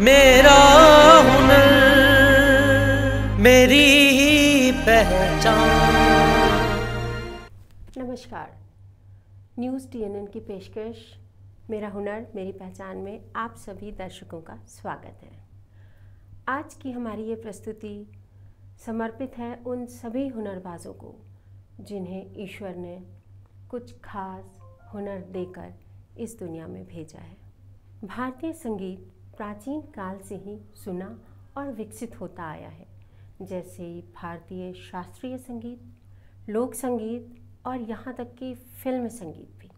मेरा हुनर, मेरी ही पहचान। नमस्कार। न्यूज़ टीएनएन की पेशकश, मेरा हुनर, मेरी पहचान में आप सभी दर्शकों का स्वागत है। आज की हमारी ये प्रस्तुति समर्पित है उन सभी हुनरबाजों को, जिन्हें ईश्वर ने कुछ खास हुनर देकर इस दुनिया में भेजा है। भारतीय संगीत प्राचीन काल से ही सुना और विकसित होता आया है। जैसे भारतीय शास्त्रीय संगीत, लोक संगीत और यहाँ तक कि फ़िल्म संगीत भी।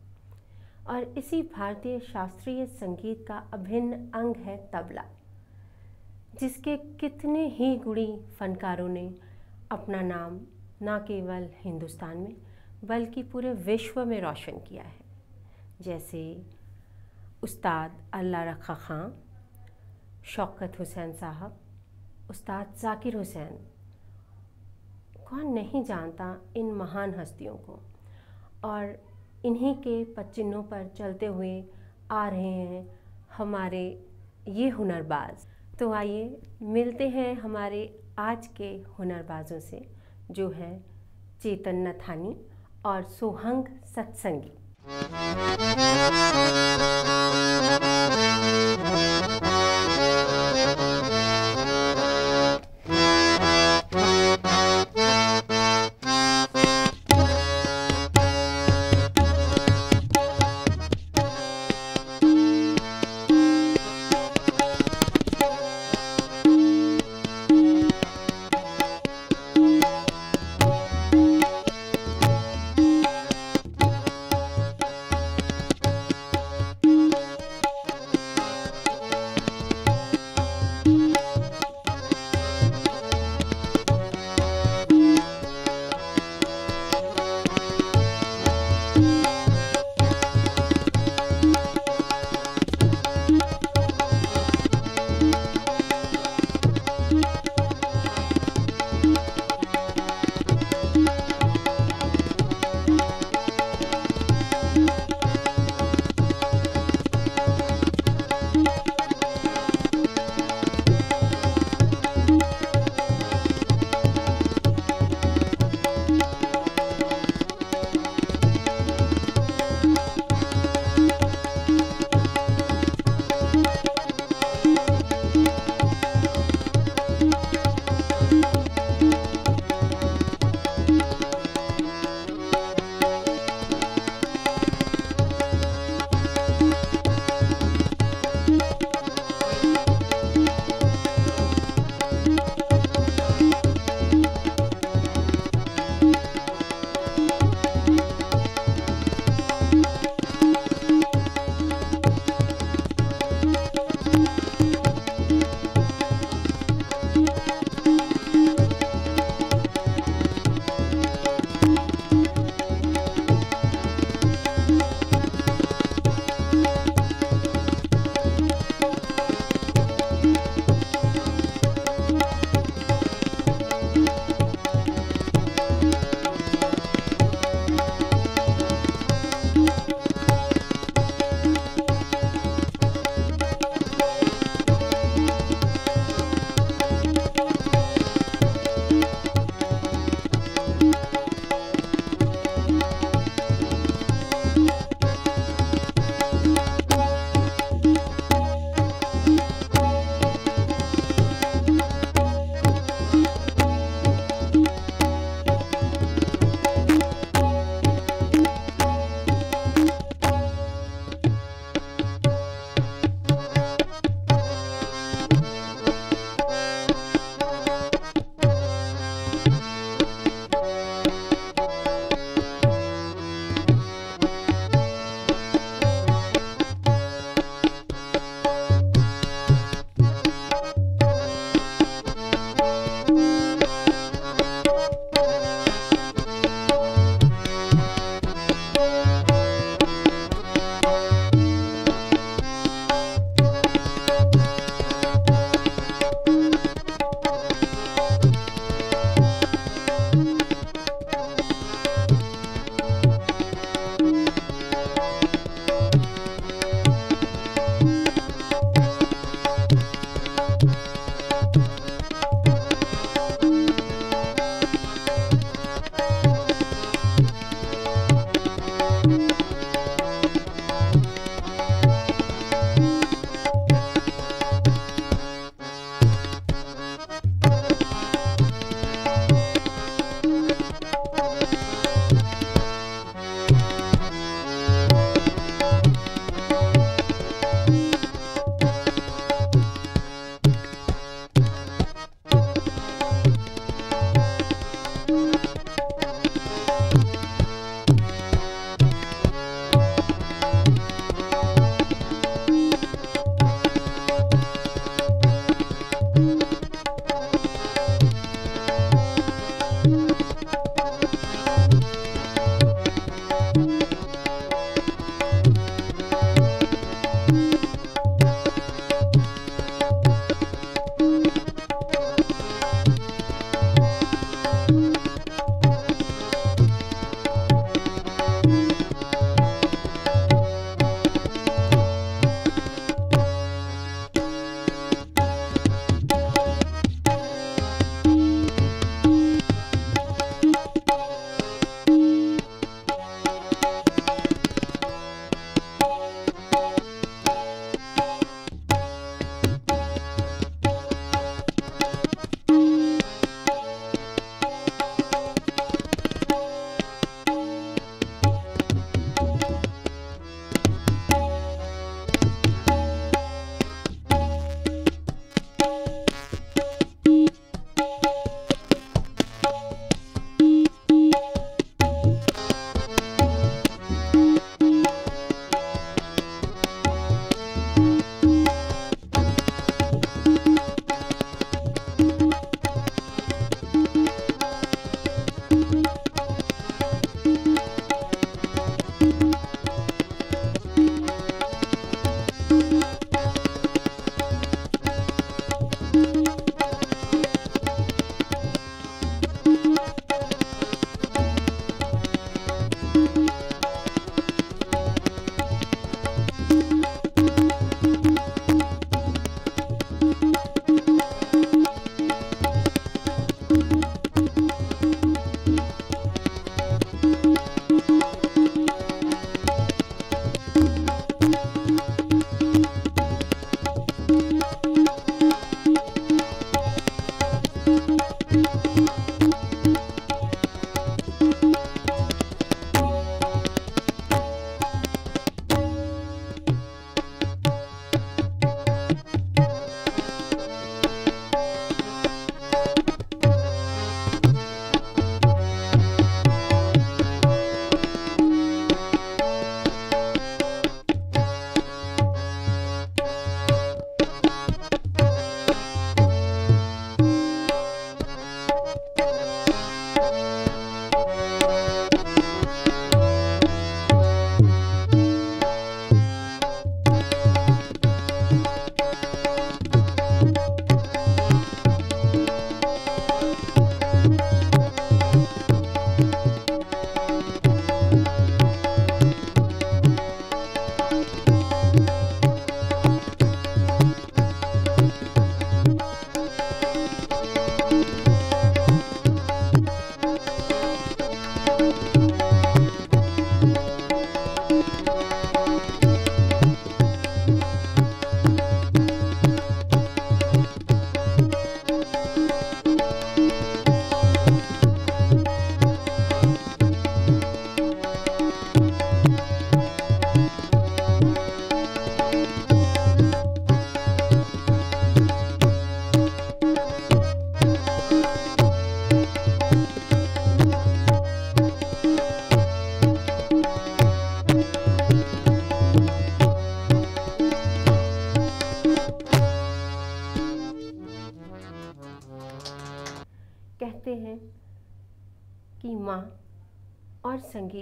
और इसी भारतीय शास्त्रीय संगीत का अभिन्न अंग है तबला, जिसके कितने ही गुणी फनकारों ने अपना नाम ना केवल हिंदुस्तान में, बल्कि पूरे विश्व में रोशन किया है। जैसे उस्ताद अल्लाह रखा ख़ां शौकत हुसैन साहब, उस्ताद ज़ाकिर हुसैन। कौन नहीं जानता इन महान हस्तियों को और इन्हीं के पच्चिन्हों पर चलते हुए आ रहे हैं हमारे ये हुनरबाज। तो आइए मिलते हैं हमारे आज के हुनरबाजों से, जो है चेतन नथानी और सोहंग सत्संगी।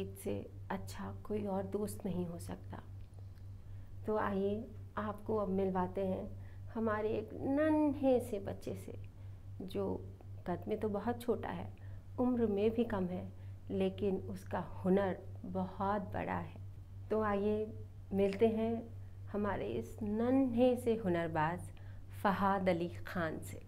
संगीत से अच्छा कोई और दोस्त नहीं हो सकता। तो आइए, आपको अब मिलवाते हैं हमारे एक नन्हे से बच्चे से, जो कद में तो बहुत छोटा है, उम्र में भी कम है, लेकिन उसका हुनर बहुत बड़ा है। तो आइए, मिलते हैं हमारे इस नन्हे से हुनरबाज फहाद अली खान से।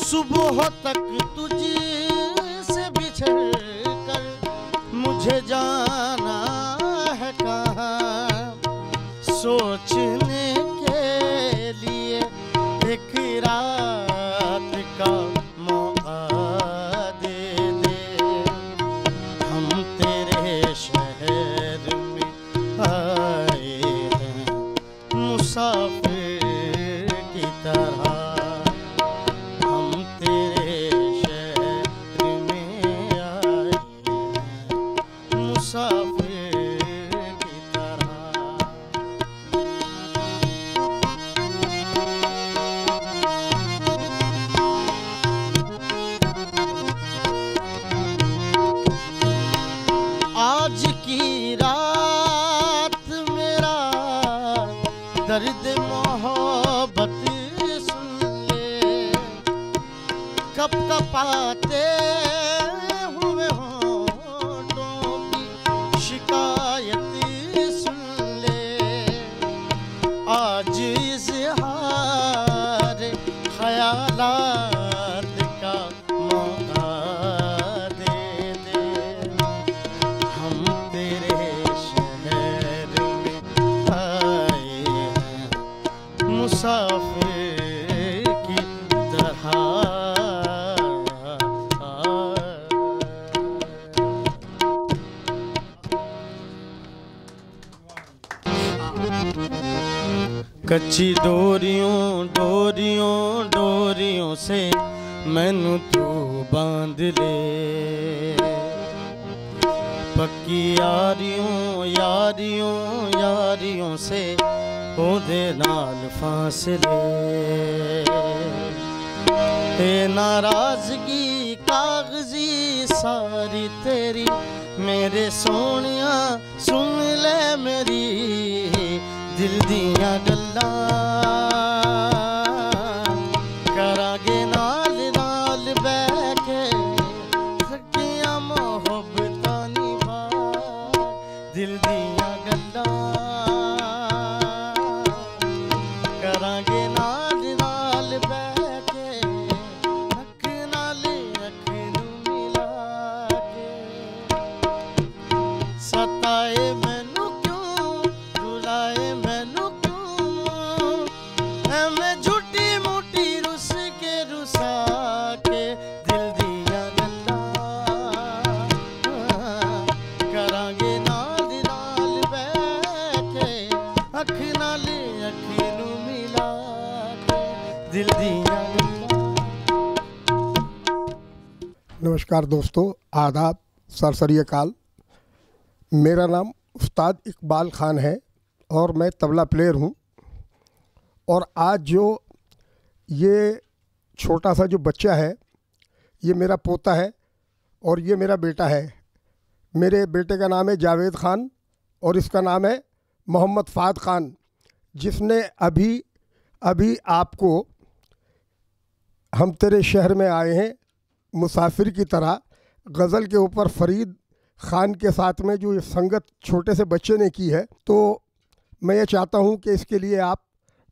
सुबह तक तुझसे बिछड़ कर मुझे जाना कच्ची डोरियों डोरियों डोरियों से मैनू तू बाँध ले पक्की यारियों यारियों यारियों से ओदे नाल फासले ते नाराज़गी कागज़ी सारी तेरी मेरे सोनिया सुन ले मेरी दिल दियाँ गल्लां love. नमस्कार दोस्तों, आदाब, सरसरी काल मेरा नाम उस्ताद इकबाल ख़ान है और मैं तबला प्लेयर हूँ। और आज जो ये छोटा सा जो बच्चा है, ये मेरा पोता है और ये मेरा बेटा है। मेरे बेटे का नाम है जावेद ख़ान और इसका नाम है मोहम्मद फ़ाद ख़ान, जिसने अभी अभी आपको हम तेरे शहर में आए हैं। मुसाफिर की तरह गज़ल के ऊपर फरीद ख़ान के साथ में जो संगत छोटे से बच्चे ने की है तो मैं ये चाहता हूँ कि इसके लिए आप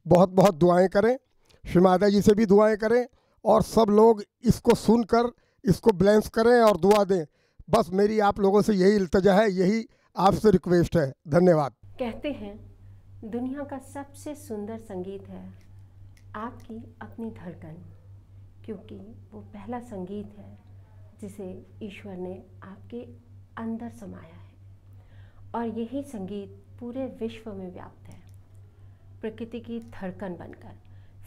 बहुत बहुत दुआएँ करें। शिमादा जी से भी दुआएँ करें और सब लोग इसको सुनकर इसको ब्लेंस करें और दुआ दें। बस मेरी आप लोगों से यही इल्तजा है, यही आपसे रिक्वेस्ट है। धन्यवाद। कहते हैं, दुनिया का सबसे सुंदर संगीत है आपकी अपनी धड़कन। क्योंकि वो पहला संगीत है जिसे ईश्वर ने आपके अंदर समाया है। और यही संगीत पूरे विश्व में व्याप्त है। प्रकृति की धड़कन बनकर,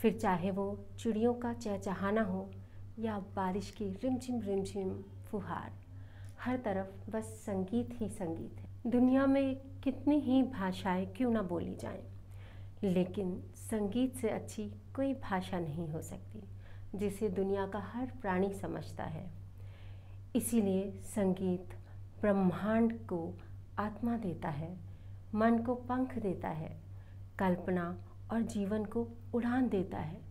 फिर चाहे वो चिड़ियों का चहचहाना हो या बारिश की रिमझिम रिमझिम फुहार, हर तरफ़ बस संगीत ही संगीत है। दुनिया में कितनी ही भाषाएँ क्यों ना बोली जाएँ, लेकिन संगीत से अच्छी कोई भाषा नहीं हो सकती। जिसे दुनिया का हर प्राणी समझता है। इसीलिए संगीत ब्रह्मांड को आत्मा देता है, मन को पंख देता है, कल्पना और जीवन को उड़ान देता है।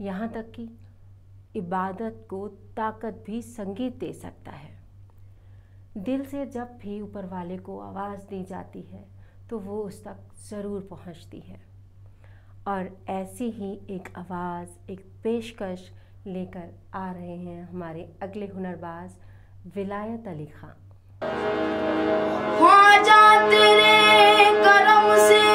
यहाँ तक कि इबादत को ताकत भी संगीत दे सकता है। दिल से जब भी ऊपर वाले को आवाज़ दी जाती है तो वो उस तक ज़रूर पहुँचती है। और ऐसी ही एक आवाज़, एक पेशकश लेकर आ रहे हैं हमारे अगले हुनरबाज विलायत अली खान। जाते तेरे करम से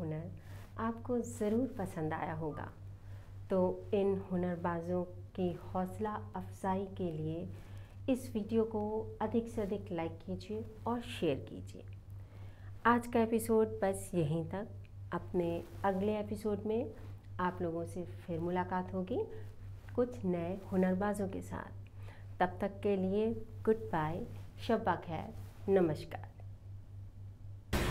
हुनर आपको ज़रूर पसंद आया होगा। तो इन हुनरबाज़ों की हौसला अफजाई के लिए इस वीडियो को अधिक से अधिक लाइक कीजिए और शेयर कीजिए। आज का एपिसोड बस यहीं तक। अपने अगले एपिसोड में आप लोगों से फिर मुलाकात होगी कुछ नए हुनरबाज़ों के साथ। तब तक के लिए गुड बाय, शब्बा खैर, नमस्कार।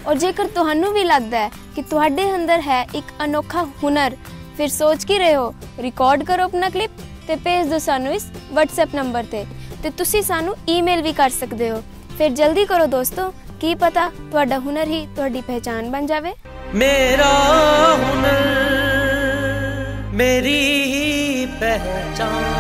ਔਰ ਜੇਕਰ ਤੁਹਾਨੂੰ ਵੀ ਲੱਗਦਾ ਹੈ ਕਿ ਤੁਹਾਡੇ ਅੰਦਰ ਹੈ ਇੱਕ ਅਨੋਖਾ ਹੁਨਰ, ਫਿਰ ਸੋਚ ਕੀ ਰਹੇ ਹੋ? ਰਿਕਾਰਡ ਕਰੋ ਆਪਣਾ ਕਲਿੱਪ ਤੇ ਭੇਜ ਦਿਓ ਸਾਨੂੰ ਇਸ WhatsApp ਨੰਬਰ ਤੇ ਤੇ ਤੁਸੀਂ ਸਾਨੂੰ ਈਮੇਲ ਵੀ ਕਰ ਸਕਦੇ ਹੋ। ਫਿਰ ਜਲਦੀ ਕਰੋ ਦੋਸਤੋ, ਕੀ ਪਤਾ ਤੁਹਾਡਾ ਹੁਨਰ ਹੀ ਤੁਹਾਡੀ ਪਹਿਚਾਨ ਬਣ ਜਾਵੇ। ਮੇਰਾ ਹੁਨਰ, ਮੇਰੀ ਪਹਿਚਾਨ